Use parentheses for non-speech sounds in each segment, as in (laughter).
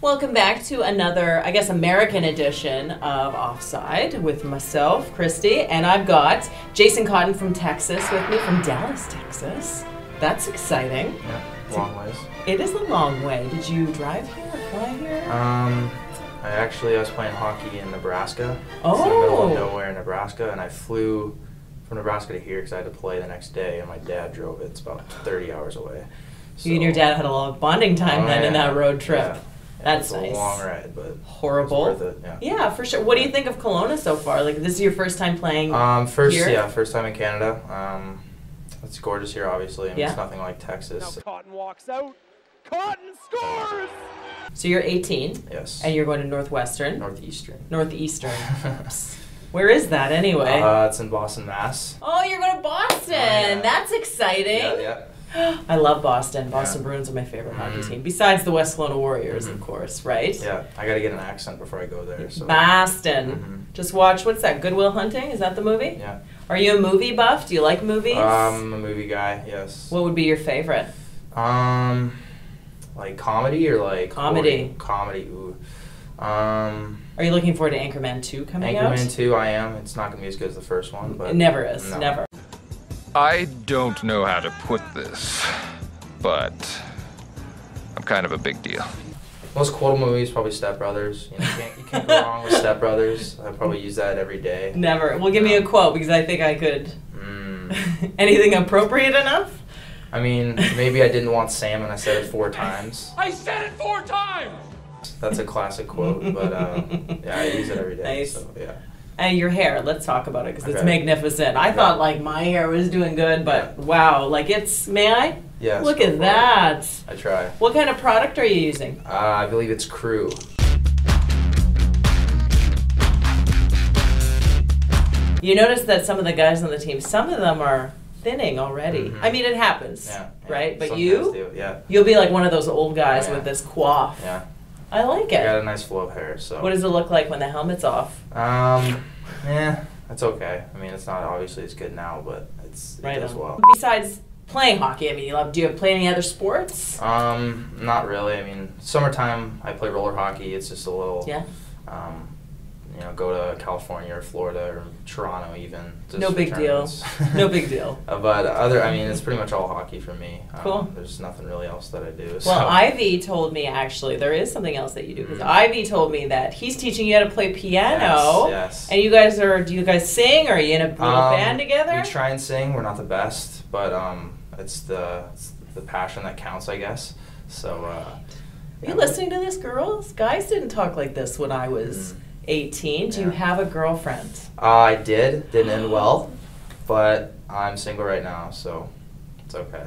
Welcome back to another, I guess, American edition of Offside with myself, Christy, and I've got Jason Cotton from Texas with me from Dallas, Texas. That's exciting. Yeah, long ways. It is a long way. Did you drive here or fly here? Um, I actually I was playing hockey in Nebraska. It's in the middle Oh. of nowhere in Nebraska, and I flew from Nebraska to here because I had to play the next day, and my dad drove it. It's about 30 hours away. you and your dad had a lot of bonding time Oh, then in that road trip. Yeah. That's it's a nice. long ride, but Horrible. It's worth it. Yeah. Yeah, for sure. What do you think of Kelowna so far? Like, this is your first time playing. Um, first, Here? yeah, first time in Canada. Um, it's gorgeous here, obviously. I mean, Yeah. it's nothing like Texas. Now Cotton walks out. Cotton scores! so you're 18, Yes. and you're going to Northwestern, Northeastern. Northeastern. (laughs) Where is that anyway? Uh, it's in Boston, Mass. oh, you're going to Boston. yeah. That's exciting. Yeah, yeah. (gasps) I love Boston. Boston Yeah. Bruins are my favorite hockey Mhm. team, besides the West Kelowna Warriors, of Mhm. course, right? Yeah, I gotta get an accent before I go there. So. Boston. Mhm. Just watch, what's that, Good Will Hunting? Is that the movie? Yeah. Are you a movie buff? Do you like movies? Um, I'm a movie guy. Yes. what would be your favorite? Um, like comedy or like Comedy. Comedy. Ooh. Um, Are you looking forward to Anchorman 2 coming out? Anchorman two. I am. It's not gonna be as good as the first one, but It never is. no. Never. I don't know how to put this, but I'm kind of a big deal. Most quotable movies probably Step Brothers. You know, you can't, you can't go (laughs) wrong with Step Brothers. I probably use that every day. Never. Well, give me a quote because I think I could. Mm. (laughs) Anything appropriate enough? I mean, maybe I didn't want salmon. I said it four times. I said it four times! That's a classic quote, but uh, yeah, I use it every day. (laughs) Nice. So yeah. And your hair, let's talk about it because it's magnificent. I thought like my hair was doing good, but wow, like it's, may I? Yes. Look at that. I try. What kind of product are you using? Uh, I believe it's Crew. You notice that some of the guys on the team, some of them are thinning already. Mhm. I mean, it happens, Yeah. yeah. right? But Sometimes you, do, Yeah. you'll be like one of those old guys Oh, yeah. with this coif. Yeah. I like it. I got a nice flow of hair, so. What does it look like when the helmet's off? Um, yeah, that's okay. I mean, it's not obviously as good now, but it's it Right does on. well. Besides playing hockey, I mean, you love. Do you play any other sports? Um, not really. I mean, summertime I play roller hockey. It's just a little. Yeah. Um, you know, go to California or Florida or Toronto even. just No big deal. (laughs) No big deal. (laughs) But other, I mean, it's pretty much all hockey for me. Um, Cool. There's nothing really else that I do. Well. Ivy told me actually there is something else that you do because Mhm. Ivy told me that he's teaching you how to play piano. Yes. yes. And you guys are? Do you guys sing? Or are you in a Um, band together? We try and sing. We're not the best, but um, it's the it's the passion that counts, I guess. So. Uh, Are yeah, you listening to this, girls? Guys didn't talk like this when I was Mm. 18. Do you have a girlfriend? Uh, I did. Didn't end well, but I'm single right now, so it's okay.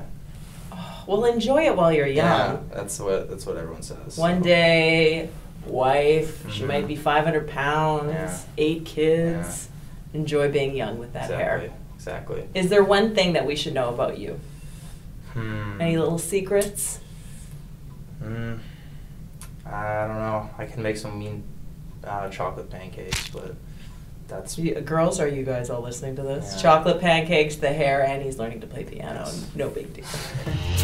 (sighs) Well, enjoy it while you're young. Yeah, that's what that's what everyone says. One so. day, wife, she Mhm. might be 500 pounds, Yeah. eight kids. Yeah. Enjoy being young with that exactly. hair. Exactly. Is there one thing that we should know about you? Hmm. Any little secrets? Hmm. I don't know. I can make some mean uh, chocolate pancakes, but that's You, girls, are you guys all listening to this? Yeah. Chocolate pancakes, the hair, and he's learning to play piano. Yes. No big deal. (laughs)